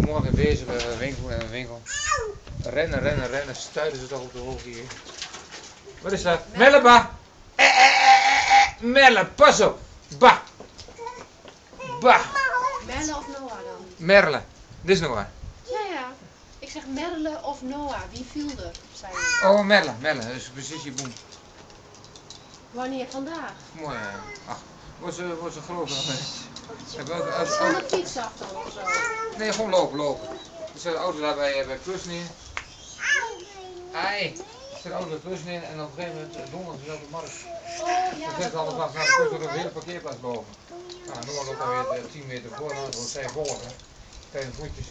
Morgen bezig bij een winkel en een winkel. Rennen, rennen, rennen. Stuiten ze toch op de hoogte hier. Wat is dat? Melle, ba! Eh, eh, eh, eh, Merle, pas op! Ba! Ba! Merle of Noah dan? Merle. Dit is waar. Ja, ja. Ik zeg Merle of Noah. Wie viel er? Zei je. Oh, Merle, Merle. Dat is precies je boem. Wanneer vandaag? Mooi, hè. Ach, wordt ze, wordt ze groter dan mij. Heb ook, als, als, fiets of zo. Nee, gewoon lopen, lopen. Er zit de auto daar bij, bij Plus neer. Ai. Er zit de auto bij Plus neer en op een gegeven moment, eh, donderdag is ook de markt. Oh ja, Dan zit alle plaats naar de kust, er een hele parkeerplaats boven. Nou, Noor loopt dan weer 10 meter voor, dan wordt zij volgen. Tegen de voetjes.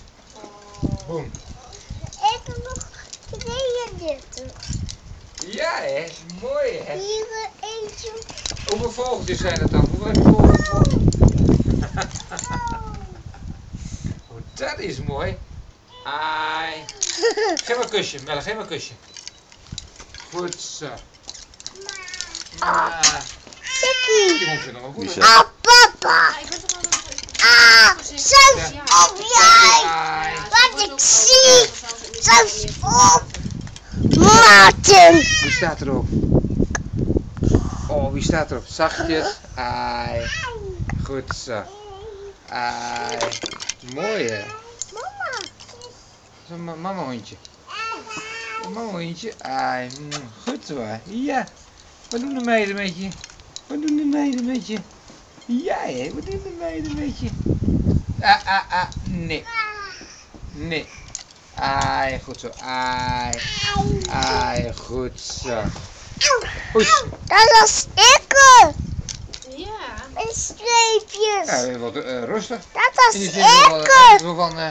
Boom. Ik heb nog 32. Ja, hè? Mooi, hè? Hier eentje. Hoeveel vogeltjes zijn het dan? Hoeveel vogels? Oh, dat is mooi. Ai. Geef maar een kusje, Melle, geef maar een kusje. Goed zo. Ah, Tikkie. die nog wel goed. Ah, papa. Ah, zelfs Ja. op jij. Wat ik zie. Zelfs op Martin. Wie staat erop? Oh, wie staat erop? Zachtjes. Ai. Goed zo. Ai. Mooi hè. Mama. Hondje. Mama hondje. Ai. mm, Goed zo hè. Ja. Wat doen de meiden met je? Wat doen de meiden met je? Ja hè. Wat doen de meiden met je? Ah, ah, ah. Nee. Nee. Ai. Goed zo. Ai. Ai. Goed zo. Oes. Dat was ik. Ja. Een streepje. Ja, wat eh, rustig. Dat was In zin van, ik. zo van eh,